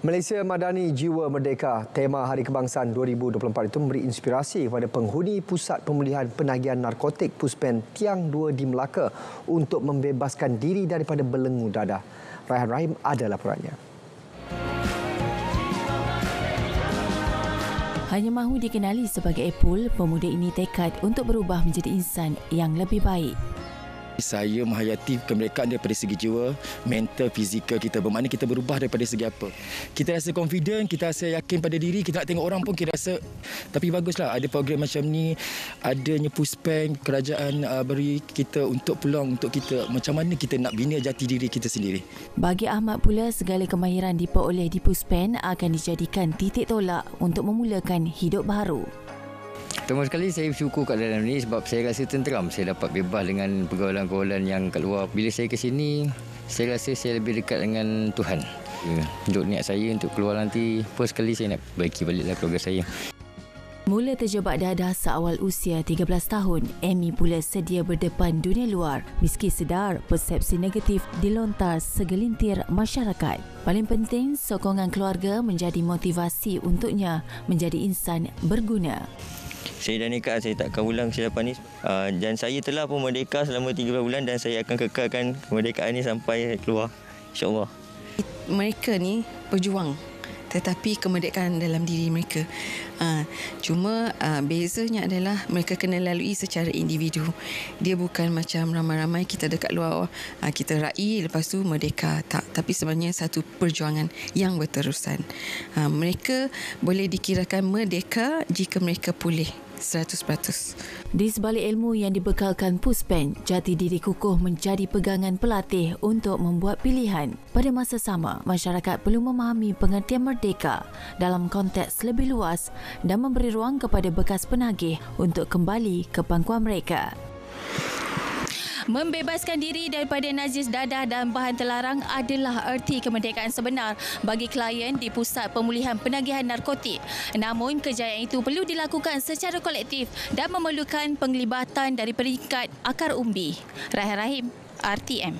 Malaysia Madani Jiwa Merdeka, tema Hari Kebangsaan 2024 itu memberi inspirasi kepada penghuni Pusat Pemulihan Penagihan Narkotik Puspen Tiang 2 di Melaka untuk membebaskan diri daripada belenggu dadah. Raihan Rahim ada laporannya. Hanya mahu dikenali sebagai Apple, pemuda ini tekad untuk berubah menjadi insan yang lebih baik. Saya menghayati kemerdekaan daripada segi jiwa, mental, fizikal kita. Bermakna kita berubah daripada segi apa. Kita rasa confident, kita rasa yakin pada diri, kita nak tengok orang pun kita rasa. Tapi baguslah ada program macam ni, adanya puspen, kerajaan uh, beri kita untuk peluang untuk kita macam mana kita nak bina jati diri kita sendiri. Bagi Ahmad pula, segala kemahiran diperoleh di puspen akan dijadikan titik tolak untuk memulakan hidup baru. Pertama sekali saya bersyukur kat dalam ni sebab saya rasa tenteram. Saya dapat bebas dengan pergaulan-pergaulan yang kat luar. Bila saya ke sini, saya rasa saya lebih dekat dengan Tuhan. Ya, untuk niat saya untuk keluar nanti, first sekali saya nak baiki baliklah keluarga saya. Mula terjebak dadah seawal usia 13 tahun, Amy pula sedia berdepan dunia luar meski sedar persepsi negatif dilontar segelintir masyarakat. Paling penting, sokongan keluarga menjadi motivasi untuknya menjadi insan berguna saya dah nikah saya tak akan ulang kesilapan ni. Uh, dan saya telah pun merdeka selama 13 bulan dan saya akan kekalkan kemerdekaan ni sampai keluar. Insyaallah. Mereka ni berjuang tetapi kemerdekaan dalam diri mereka. Uh, cuma uh, bezanya adalah mereka kena lalui secara individu. Dia bukan macam ramai-ramai kita dekat luar, uh, kita raih lepas tu merdeka. Tak, tapi sebenarnya satu perjuangan yang berterusan. Uh, mereka boleh dikirakan merdeka jika mereka pulih. 100%. Di sebalik ilmu yang dibekalkan Puspen, jati diri kukuh menjadi pegangan pelatih untuk membuat pilihan. Pada masa sama, masyarakat perlu memahami pengertian merdeka dalam konteks lebih luas dan memberi ruang kepada bekas penagih untuk kembali ke pangkuan mereka. Membebaskan diri daripada najis dadah dan bahan terlarang adalah erti kemerdekaan sebenar bagi klien di Pusat Pemulihan Penagihan Narkotik. Namun, kejayaan itu perlu dilakukan secara kolektif dan memerlukan penglibatan dari peringkat akar umbi. Rahim Rahim, RTM.